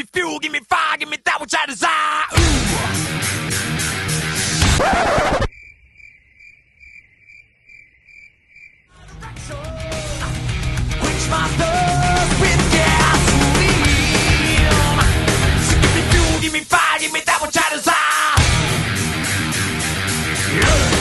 me fuel, give me fire, give me that which I desire. Quench my thirst with gasoline. Give me fuel, give me fire, give me that which I desire. Yeah.